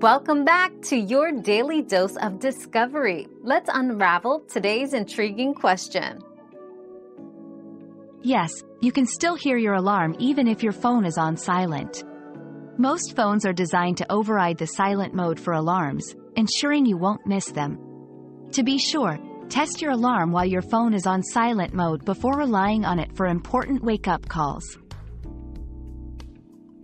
Welcome back to your daily dose of discovery. Let's unravel today's intriguing question. Yes, you can still hear your alarm even if your phone is on silent. Most phones are designed to override the silent mode for alarms, ensuring you won't miss them. To be sure, test your alarm while your phone is on silent mode before relying on it for important wake-up calls.